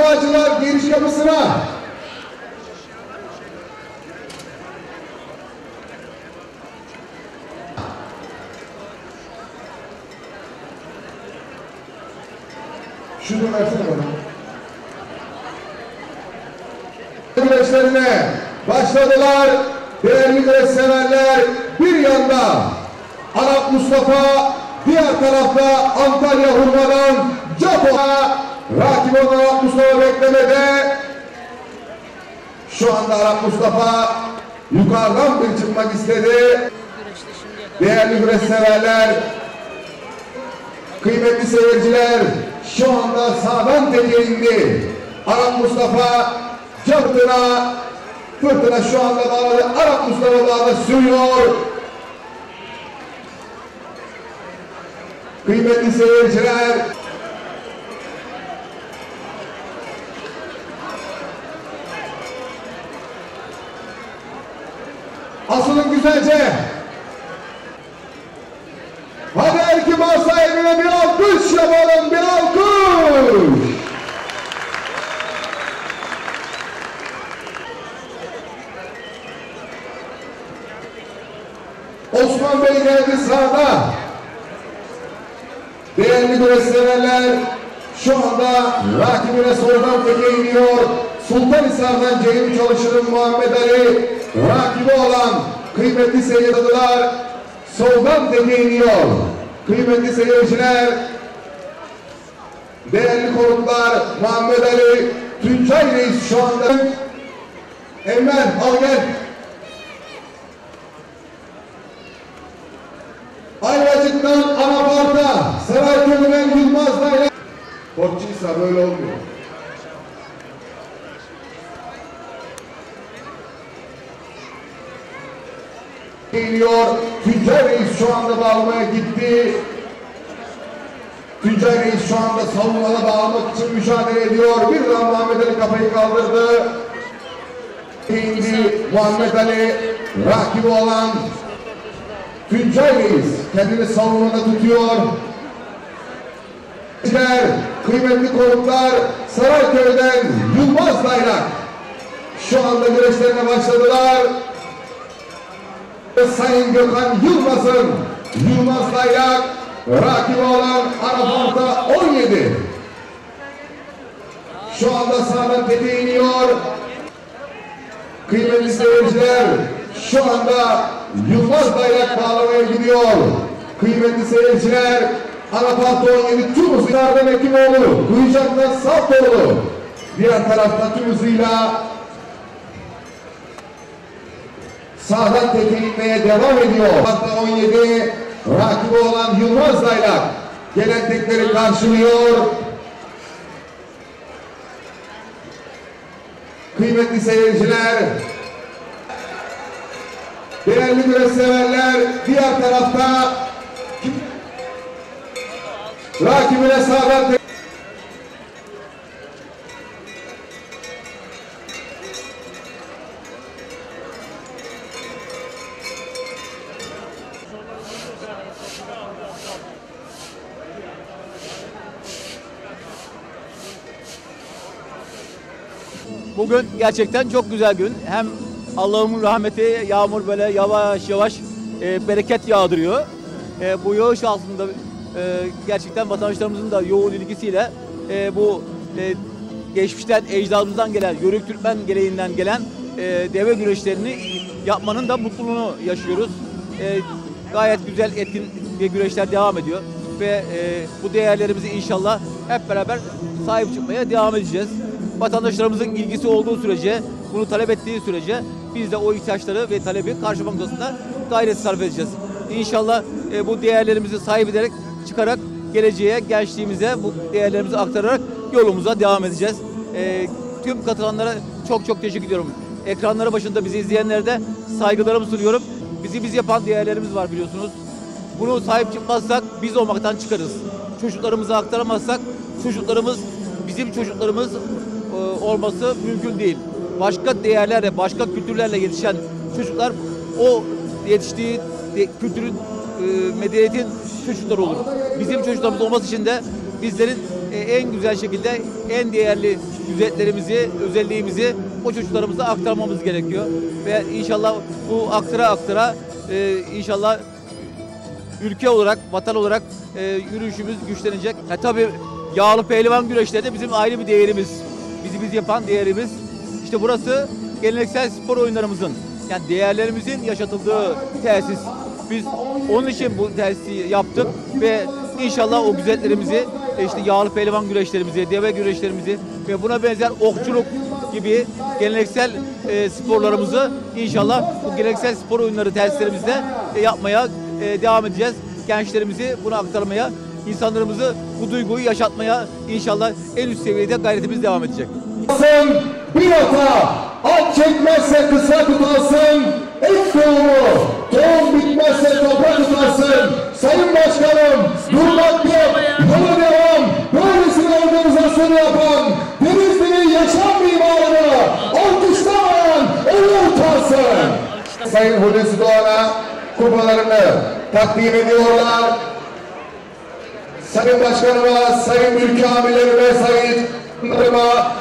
Bağcılar giriş kapısına. Şunu versene bana. Güreşlerine başladılar. Değerli güreş severler bir yanda Arap Mustafa, diğer tarafta Antalya Hurmadan Japonya rakip olan Arap Mustafa beklemede. Şu anda Arap Mustafa yukarıdan bir çıkmak istedi. Değerli güreş severler, kıymetli seyirciler şu anda sağdan teke indi. Arap Mustafa Fırtına Fırtına şu anda bağladı. Arap Mustafa bağladı sürüyor. Kıymetli seyirciler Asılın güzelce Hadi erki mal sahibine bir alkış yapalım bir alkış. Osman Bey geldi sağda. Değerli güreşseverler şu anda rakibine soldan teke iniyor. Sultanhisar'dan Ceyhun Çalışır'ın Muhammed Ali rakibi olan kıymetli seyirciler soldan teke iniyor. Kıymetli seyirciler değerli konuklar Muhammed Ali Tuncay Reis şu anda Emel al gel Ayvacık'tan Anapart'a, Sarayköy'den Yılmaz'da Koççuysa böyle olmuyor. Geliyor. Tüccar Reis şu anda bağlamaya gitti. Tüccar Reis şu anda savunmada bağlamak için mücadele ediyor. Bir daha Muhammed Ali kafayı kaldırdı. İndi Muhammed Ali rakibi olan Tuncay Reis kendini savunmada tutuyor. Kıymetli konuklar Sarayköy'den Yılmaz Bayrak şu anda güreşlerine başladılar. Sayın Gökhan Yılmaz'ın Yılmaz Bayrak rakibi olan Anafart'a 17. Şu anda sağdan tete iniyor. Kıymetli seyirciler şu anda Yılmaz Bayrak bağlamaya gidiyor. Kıymetli seyirciler Anapart'ta 17 tüm hızıyla Ekimoğlu, Kuyucak'ta Saltoğlu. Diğer tarafta tüm hızıyla sağdan teke inmeye devam ediyor. Hatta 17 rakibi olan Yılmaz Bayrak gelen tekleri karşılıyor. Kıymetli seyirciler, değerli güreş severler, diğer tarafta rakibine sağdan Bugün gerçekten çok güzel gün. Hem Allah'ın rahmeti yağmur böyle yavaş yavaş e, bereket yağdırıyor. E, bu yağış altında e, gerçekten vatandaşlarımızın da yoğun ilgisiyle e, bu e, geçmişten ecdadımızdan gelen, Yörük Türkmen geleğinden gelen e, deve güreşlerini yapmanın da mutluluğunu yaşıyoruz. E, gayet güzel etkin ve güreşler devam ediyor ve e, bu değerlerimizi inşallah hep beraber sahip çıkmaya devam edeceğiz vatandaşlarımızın ilgisi olduğu sürece, bunu talep ettiği sürece biz de o ihtiyaçları ve talebi karşılamak noktasında gayret sarf edeceğiz. İnşallah e, bu değerlerimizi sahip ederek, çıkarak geleceğe, gençliğimize bu değerlerimizi aktararak yolumuza devam edeceğiz. E, tüm katılanlara çok çok teşekkür ediyorum. Ekranları başında bizi izleyenlere de saygılarımı sunuyorum. Bizi biz yapan değerlerimiz var biliyorsunuz. Bunu sahip çıkmazsak biz olmaktan çıkarız. Çocuklarımıza aktaramazsak çocuklarımız bizim çocuklarımız olması mümkün değil. Başka değerlerle, başka kültürlerle yetişen çocuklar o yetiştiği kültürün, e, medeniyetin çocukları olur. Bizim çocuklarımız olması için de bizlerin e, en güzel şekilde, en değerli güzelliklerimizi, özelliğimizi o çocuklarımıza aktarmamız gerekiyor. Ve inşallah bu aktıra aktıra e, inşallah ülke olarak, vatan olarak e, yürüyüşümüz güçlenecek. Ha, tabii yağlı pehlivan güreşleri de bizim ayrı bir değerimiz. Bizi biz yapan değerimiz. İşte burası geleneksel spor oyunlarımızın, yani değerlerimizin yaşatıldığı tesis. Biz onun için bu tesisi yaptık ve inşallah o güzelliklerimizi, e, işte yağlı pehlivan güreşlerimizi, deve güreşlerimizi ve buna benzer okçuluk gibi geleneksel e, sporlarımızı inşallah bu geleneksel spor oyunları tesislerimizde e, yapmaya e, devam edeceğiz. Gençlerimizi bunu aktarmaya, insanlarımızı bu duyguyu yaşatmaya inşallah en üst seviyede gayretimiz devam edecek. Bir ata, at çekmezse kısa tutarsın, et tohumu, tohum bitmezse toprak tutarsın. Sayın Başkanım, durmak yok, yola devam, böylesine organizasyonu yapan, Denizli'nin yaşam mimarını alkışlamayan onu utansın. Sayın Hulusi Doğan'a kupalarını takdim ediyorlar. Sayın Başkanıma, Sayın Ülke Amirlerime, Sayın Hanıma,